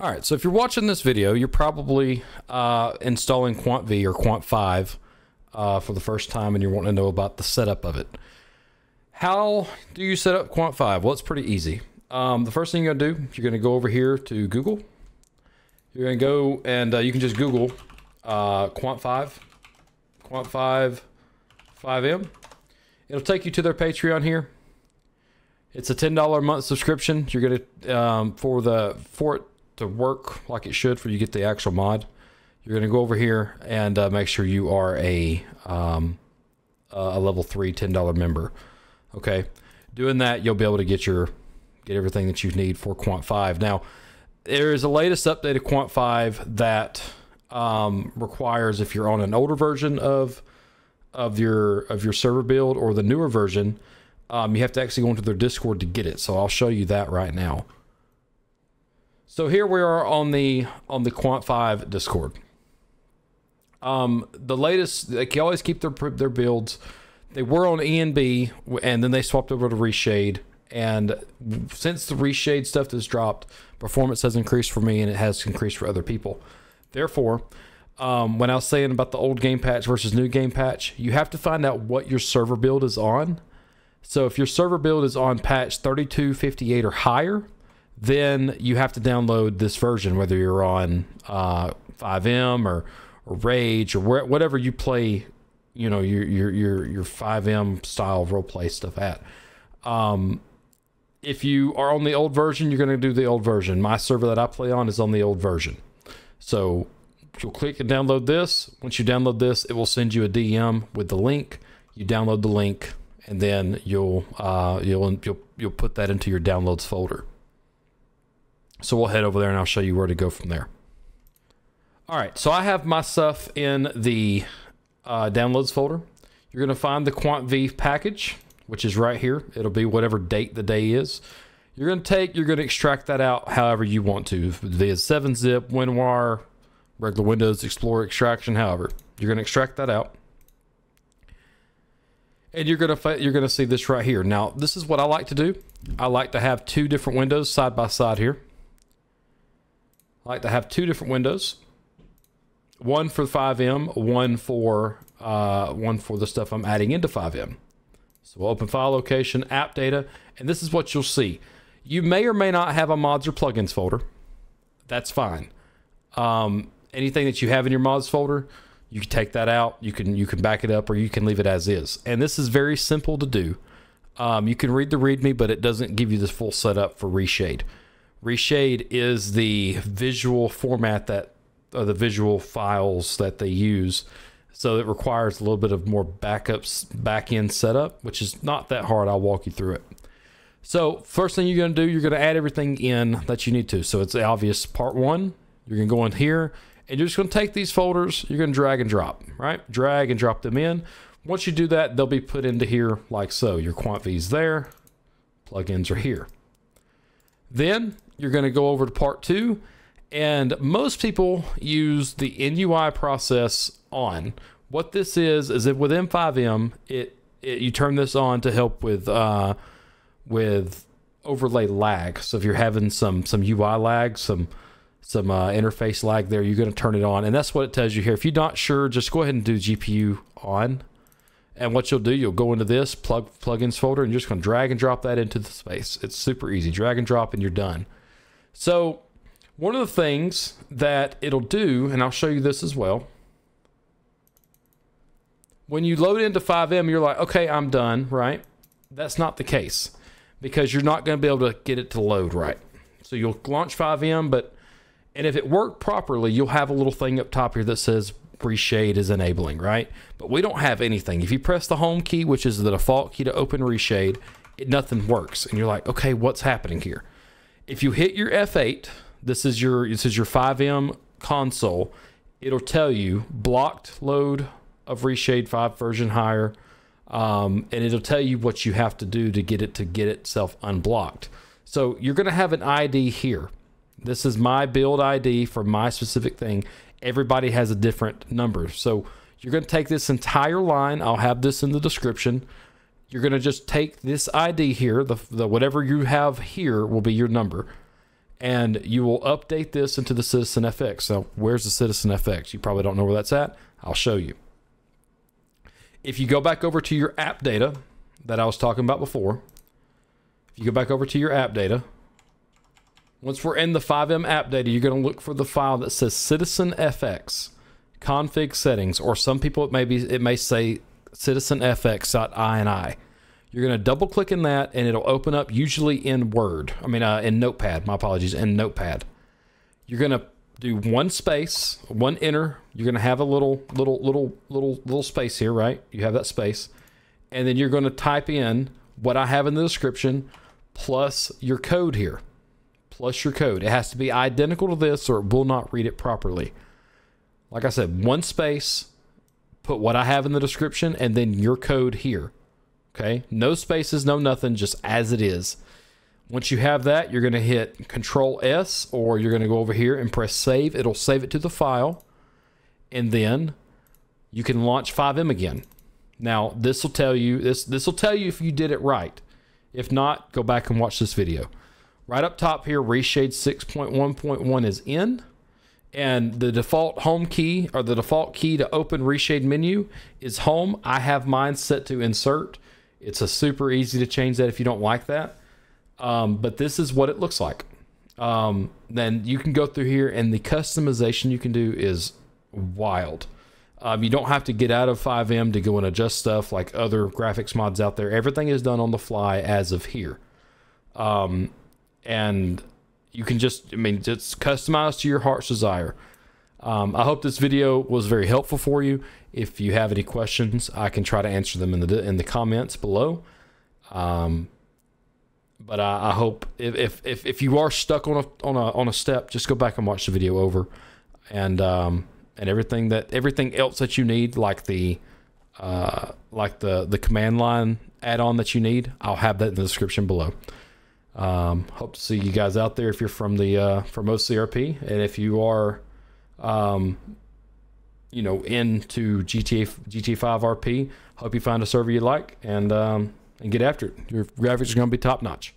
All right, so if you're watching this video, you're probably uh, installing QuantV or Quant5 uh, for the first time and you're wanting to know about the setup of it. How do you set up Quant5? Well, it's pretty easy. Um, the first thing you're going to do, you're going to go over here to Google. You're going to go and uh, you can just Google uh, Quant5, Quant5 FiveM. It'll take you to their Patreon here. It's a $10 a month subscription. You're going to, um, for the, for it to work like it should for you get the actual mod, you're going to go over here and uh, make sure you are a, um, a level three $10 member. Okay. Doing that, you'll be able to get your, get everything that you need for Quant 5. Now, there is a latest update of Quant 5 that um, requires if you're on an older version of of your of your server build or the newer version, um, you have to actually go into their Discord to get it. So I'll show you that right now. So here we are on the on the Quant Five Discord. Um, the latest they can always keep their their builds. They were on ENB and then they swapped over to Reshade. And since the Reshade stuff has dropped, performance has increased for me and it has increased for other people. Therefore, um, when I was saying about the old game patch versus new game patch, you have to find out what your server build is on. So if your server build is on patch 3258 or higher, then you have to download this version, whether you're on uh, FiveM or, or Rage or whatever you play, you know, your your your your FiveM style role play stuff at. Um, if you are on the old version, you're going to do the old version. My server that I play on is on the old version. So you'll click and download this. Once you download this, it will send you a DM with the link. You download the link, and then you'll uh, you'll you'll you'll put that into your downloads folder. So we'll head over there, and I'll show you where to go from there. All right, so I have my stuff in the uh, downloads folder. You're going to find the QuantV package, which is right here. It'll be whatever date the day is. You're going to take, you're going to extract that out however you want to via 7-zip, WinRAR, regular Windows Explorer extraction, however. You're going to extract that out. And you're to you're going to see this right here. Now, this is what I like to do. I like to have two different windows side by side here. I like to have two different windows. One for FiveM, one for uh, one for the stuff I'm adding into FiveM. So we'll open file location, app data, and this is what you'll see. You may or may not have a mods or plugins folder. That's fine. Um, anything that you have in your mods folder, you can take that out. You can you can back it up, or you can leave it as is. And this is very simple to do. Um, you can read the README, but it doesn't give you the full setup for Reshade. Reshade is the visual format that uh, the visual files that they use. So it requires a little bit of more backups back end setup, which is not that hard. I'll walk you through it. So first thing you're going to do, you're going to add everything in that you need to. So it's obvious part one, you're going to go in here and you're just going to take these folders, you're going to drag and drop, right? Drag and drop them in. Once you do that, they'll be put into here like so. Your QuantV's there, plugins are here. Then you're going to go over to part two and most people use the NUI process on. What this is, is that within FiveM, it, it you turn this on to help with uh, with overlay lag. So if you're having some some UI lag, some some uh, interface lag there, you're going to turn it on, and that's what it tells you here. If you're not sure, just go ahead and do GPU on. And what you'll do, you'll go into this plug plugins folder, and you're just going to drag and drop that into the space. It's super easy. Drag and drop, and you're done. So one of the things that it'll do, and I'll show you this as well. When you load into FiveM, you're like, okay, I'm done, right? That's not the case because you're not going to be able to get it to load right. So you'll launch FiveM, but and if it worked properly, you'll have a little thing up top here that says reshade is enabling, right? But we don't have anything. If you press the home key, which is the default key to open reshade, it nothing works. And you're like, okay, what's happening here? If you hit your F8, this is your this is your FiveM console. It'll tell you blocked load of reshade 5 version higher um, and it'll tell you what you have to do to get it to get itself unblocked. So you're going to have an ID here. This is my build ID for my specific thing. Everybody has a different number. So you're going to take this entire line. I'll have this in the description. You're going to just take this ID here, the, the whatever you have here will be your number. and you will update this into the Citizen FX. So, where's the Citizen FX? You probably don't know where that's at. I'll show you. If you go back over to your app data that I was talking about before, if you go back over to your app data, once we're in the FiveM app data, you're going to look for the file that says Citizen FX config settings, or some people it may be it may say citizenfx.ini. You're going to double click in that, and it'll open up usually in Word. I mean, uh, in Notepad. My apologies, in Notepad. You're going to do one space, one enter. You're going to have a little, little, little, little, little space here, right? You have that space, and then you're going to type in what I have in the description plus your code here, plus your code. It has to be identical to this, or it will not read it properly. Like I said, one space, put what I have in the description, and then your code here. Okay, no spaces, no nothing, just as it is. Once you have that, you're going to hit Control S or you're going to go over here and press save. It'll save it to the file. And then you can launch FiveM again. Now, this will tell you this this will tell you if you did it right. If not, go back and watch this video. Right up top here, Reshade 6.1.1 is in. And the default home key or the default key to open Reshade menu is home. I have mine set to insert. It's a super easy to change that if you don't like that. Um, but this is what it looks like. Um, then you can go through here and the customization you can do is wild. Um, you don't have to get out of FiveM to go and adjust stuff like other graphics mods out there. Everything is done on the fly as of here. Um, and you can just, I mean, just customize to your heart's desire. Um, I hope this video was very helpful for you. If you have any questions, I can try to answer them in the in the comments below. Um, but I, I hope if, if if you are stuck on a on a on a step, just go back and watch the video over, and um, and everything that everything else that you need, like the uh, like the the command line add-on that you need, I'll have that in the description below. Um, hope to see you guys out there if you're from the uh, from OCRP, and if you are um, you know, into GTA GTA 5 RP. Hope you find a server you like and um, and get after it. Your graphics are going to be top notch.